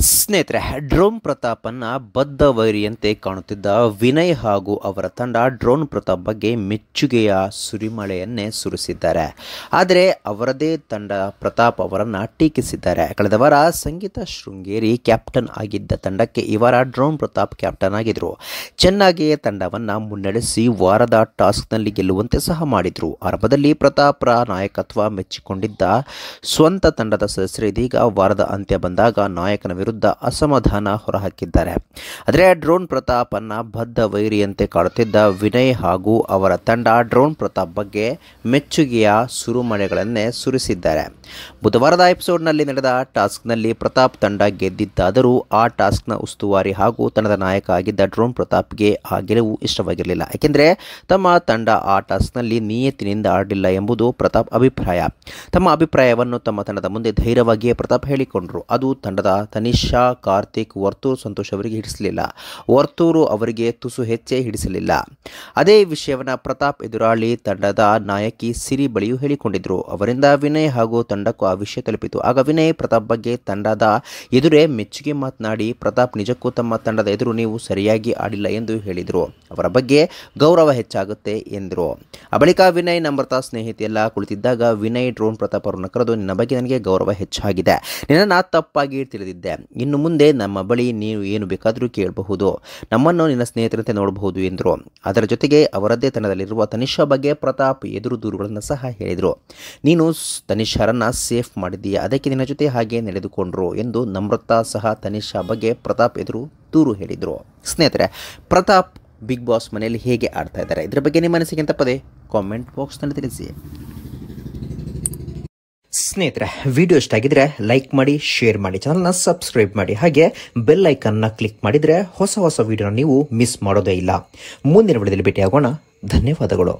ಸ್ನೇಹಿತರೆ, ಡ್ರೋನ್ ಪ್ರತಾಪನ್ನ ಬದ್ಧ ವೈರಿಯಂತೆ ಕಾಣುತ್ತಿದ್ದ ವಿನಯ್ ಹಾಗೂ ಅವರ ತಂಡ ಡ್ರೋನ್ ಪ್ರತಾಪ್ ಬಗ್ಗೆ ಮೆಚ್ಚುಗೆಯ ಸುರಿಮಳೆಯನ್ನೇ ಸುರಿಸಿದ್ದಾರೆ. ಆದರೆ ಅವರದೇ ತಂಡ ಪ್ರತಾಪ್ ಅವರನ್ನು ಟೀಕಿಸಿದ್ದಾರೆ. ಕಳೆದ ವಾರ ಸಂಗೀತ ಶೃಂಗೇರಿ ಕ್ಯಾಪ್ಟನ್ ಆಗಿದ್ದ ತಂಡಕ್ಕೆ ಈ ವಾರ ಡ್ರೋನ್ ಪ್ರತಾಪ್ ಕ್ಯಾಪ್ಟನ್ ಆಗಿದ್ರು. ಚೆನ್ನಾಗಿಯೇ ತಂಡವನ್ನು ಮುನ್ನಡೆಸಿ ವಾರದ ಟಾಸ್ಕ್ನಲ್ಲಿ ಗೆಲ್ಲುವಂತೆ ಸಹ ಮಾಡಿದ್ರು. ಆರಂಭದಲ್ಲಿ ಪ್ರತಾಪ್ರ ನಾಯಕತ್ವ ಮೆಚ್ಚಿಕೊಂಡಿದ್ದ ಸ್ವಂತ ತಂಡದ ಸದಸ್ಯರು ಇದೀಗ ವಾರದ ಅಂತ್ಯ ಬಂದಾಗ ನಾಯಕನ ಅಸಮಾಧಾನ ಹೊರಹಾಕಿದ್ದಾರೆ. ಆದರೆ ಡ್ರೋನ್ ಪ್ರತಾಪ್ ಅನ್ನ ಬದ್ಧ ವೈರಿಯಂತೆ ಕಾಡುತ್ತಿದ್ದ ವಿನಯ್ ಹಾಗೂ ಅವರ ತಂಡ ಡ್ರೋನ್ ಪ್ರತಾಪ್ ಬಗ್ಗೆ ಮೆಚ್ಚುಗೆಯ ಸುರುಮಳೆಗಳನ್ನೇ ಸುರಿಸಿದ್ದಾರೆ. ಬುಧವಾರದ ಎಪಿಸೋಡ್ನಲ್ಲಿ ನಡೆದ ಟಾಸ್ಕ್ನಲ್ಲಿ ಪ್ರತಾಪ್ ತಂಡ ಗೆದ್ದಿದ್ದಾದರೂ ಆ ಟಾಸ್ಕ್ನ ಉಸ್ತುವಾರಿ ಹಾಗೂ ತಂಡದ ನಾಯಕ ಆಗಿದ್ದ ಡ್ರೋನ್ ಪ್ರತಾಪ್ಗೆ ಆ ಗೆಲುವು ಇಷ್ಟವಾಗಿರಲಿಲ್ಲ. ಏಕೆಂದರೆ ತಮ್ಮ ತಂಡ ಆ ಟಾಸ್ಕ್ನಲ್ಲಿ ನಿಯತ್ತಿನಿಂದ ಆಡಲಿಲ್ಲ ಎಂಬುದು ಪ್ರತಾಪ್ ಅಭಿಪ್ರಾಯ. ತಮ್ಮ ಅಭಿಪ್ರಾಯವನ್ನು ತಮ್ಮ ತಂಡದ ಮುಂದೆ ಧೈರ್ಯವಾಗಿಯೇ ಪ್ರತಾಪ್ ಹೇಳಿಕೊಂಡರು. ಅದು ತಂಡದ ತನಿಷಾ ಕಾರ್ತಿಕ್ ವರ್ತೂರು ಸಂತೋಷ್ ಅವರಿಗೆ ಹಿಡಿಸಲಿಲ್ಲ. ವರ್ತೂರು ಅವರಿಗೆ ತುಸು ಹೆಚ್ಚೇ ಹಿಡಿಸಲಿಲ್ಲ. ಅದೇ ವಿಷಯವನ್ನು ಪ್ರತಾಪ್ ಎದುರಾಳಿ ತಂಡದ ನಾಯಕಿ ಸಿರಿ ಬಳಿಯೂ ಹೇಳಿಕೊಂಡಿದ್ರು. ಅವರಿಂದ ವಿನಯ್ ಹಾಗೂ ತಂಡಕ್ಕೂ ಆ ವಿಷಯ ತಲುಪಿತು. ಆಗ ವಿನಯ್ ಪ್ರತಾಪ್ ಬಗ್ಗೆ ತಂಡದ ಎದುರೇ ಮೆಚ್ಚುಗೆ ಮಾತನಾಡಿ, ಪ್ರತಾಪ್ ನಿಜಕ್ಕೂ ತಮ್ಮ ತಂಡದ ಎದುರು ನೀವು ಸರಿಯಾಗಿ ಆಡಿಲ್ಲ ಎಂದು ಹೇಳಿದರು. ಅವರ ಬಗ್ಗೆ ಗೌರವ ಹೆಚ್ಚಾಗುತ್ತೆ ಎಂದರು. ಆ ಬಳಿಕ ವಿನಯ್ ನಮ್ರತಾ ಸ್ನೇಹಿತೆಯೆಲ್ಲ ಕುಳಿತಿದ್ದಾಗ ವಿನಯ್ ಡ್ರೋನ್ ಪ್ರತಾಪ್ ಅವರನ್ನು ಕರೆದು, ನಿನ್ನ ಬಗ್ಗೆ ನನಗೆ ಗೌರವ ಹೆಚ್ಚಾಗಿದೆ. ನಿನ್ನನ್ನು ತಪ್ಪಾಗಿ ತಿಳಿದಿದ್ದೆ. ಇನ್ನು ಮುಂದೆ ನಮ್ಮ ಬಳಿ ನೀವು ಏನು ಬೇಕಾದರೂ ಕೇಳಬಹುದು. ನಮ್ಮನ್ನು ನಿನ್ನ ಸ್ನೇಹಿತರಂತೆ ನೋಡಬಹುದು ಎಂದರು. ಅದರ ಜೊತೆಗೆ ಅವರದ್ದೇ ತನದಲ್ಲಿರುವ ತನಿಷಾ ಬಗ್ಗೆ ಪ್ರತಾಪ್ ಎದುರು ದೂರುಗಳನ್ನು ಸಹ ಹೇಳಿದರು. ನೀನು ತನಿಷಾರನ್ನು ಸೇಫ್ ಮಾಡಿದ್ದೀಯ? ಅದಕ್ಕೆ ನಿನ್ನ ಜೊತೆ ಹಾಗೆ ನಡೆದುಕೊಂಡ್ರು ಎಂದು ನಮ್ರತಾ ಸಹ ತನಿಷಾ ಬಗ್ಗೆ ಪ್ರತಾಪ್ ಎದುರು ದೂರು ಹೇಳಿದರು. ಸ್ನೇಹಿತರೆ, ಪ್ರತಾಪ್ ಬಿಗ್ ಬಾಸ್ ಮನೆಯಲ್ಲಿ ಹೇಗೆ ಆಡ್ತಾ ಇದ್ದಾರೆ? ಇದರ ಬಗ್ಗೆ ನಿಮ್ಮ ಅಂತ ಪದೇ? ಕಾಮೆಂಟ್ ಬಾಕ್ಸ್ನಲ್ಲಿ ತಿಳಿಸಿ. ಸ್ನೇಹಿತರೆ ವಿಡಿಯೋ ಇಷ್ಟ ಆಗಿದ್ರೆ ಲೈಕ್ ಮಾಡಿ ಶೇರ್ ಮಾಡಿ ಚಾನಲ್ನ ಸಬ್ಸ್ಕ್ರೈಬ್ ಮಾಡಿ. ಹಾಗೆ ಬೆಲ್ ಐಕನ್ನ ಕ್ಲಿಕ್ ಮಾಡಿದ್ರೆ ಹೊಸ ಹೊಸ ವಿಡಿಯೋನ ನೀವು ಮಿಸ್ ಮಾಡೋದೇ ಇಲ್ಲ. ಮುಂದಿನ ವಿಡಿಯೋದಲ್ಲಿ ಭೇಟಿಯಾಗೋಣ. ಧನ್ಯವಾದಗಳು.